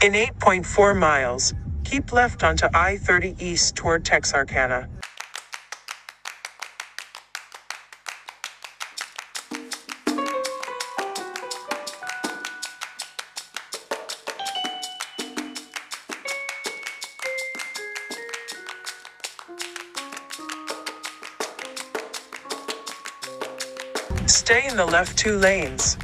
In 8.4 miles, keep left onto I-30 East toward Texarkana. Stay in the left two lanes.